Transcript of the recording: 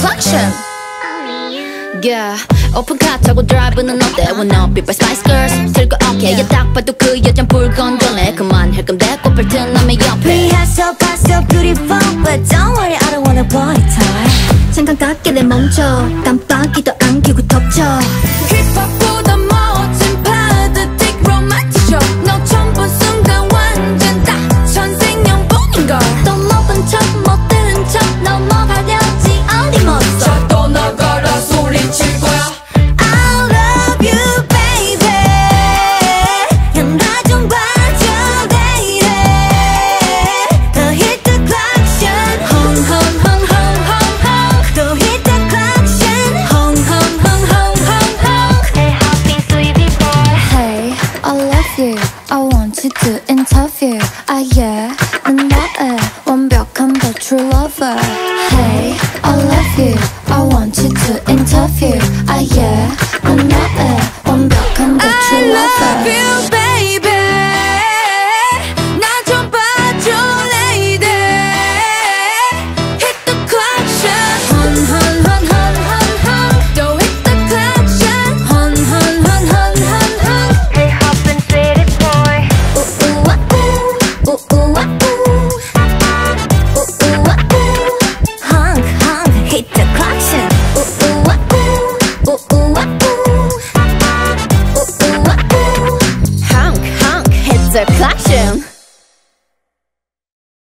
satisfaction Yeah, 오픈 카 타고 드라이브는 어때? Wanna be by Spice Girls 들고 오케이 y 딱 봐도 그 여잔 불건전해 그만할 건데 꽃필 튼 남의 옆에 We are so far so beautiful But don't worry I don't wanna body time 잠깐 깎길래 멈춰 깜빡이도 안 켜고 덮쳐 I want you to interview Ah yeah 난 너의 완벽한 더 true lover. Hey I love you. clashing.